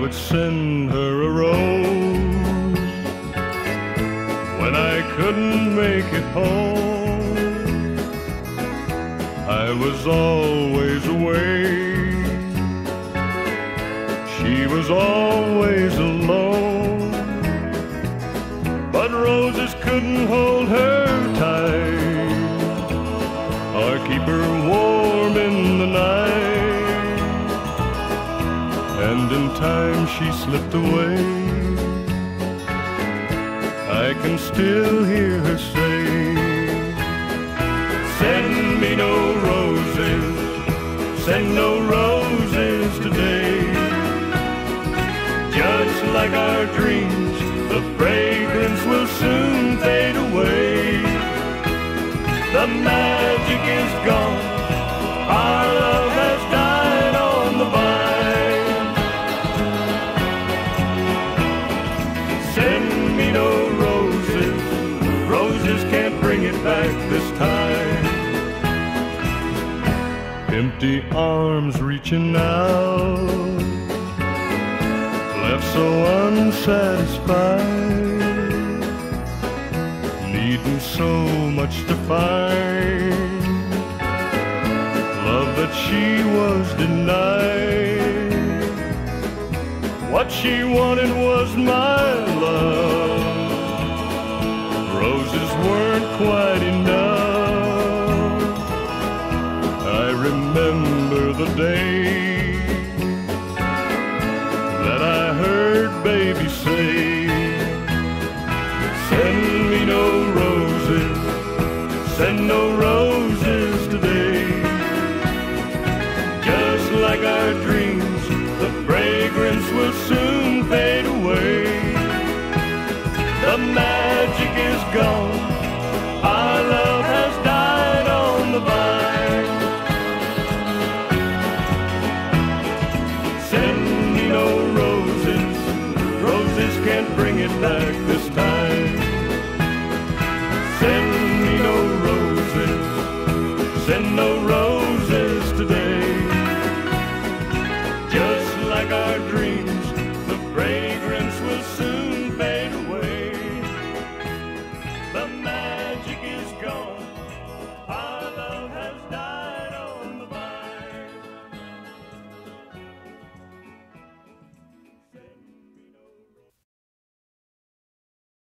would send her a rose when I couldn't make it home. I was always away. She was always alone. But roses couldn't hold her tight or keep her And in time she slipped away. I can still hear her say, Send me no roses, send no roses today. Just like our dreams, the fragrance will soon roses can't bring it back this time. Empty arms reaching out left so unsatisfied, needing so much to find. Love that she was denied. What she wanted was my love. Quite enough. I remember the day that I heard baby say, Send me no roses, send no roses can't bring it back this time. Send me no roses, send no roses.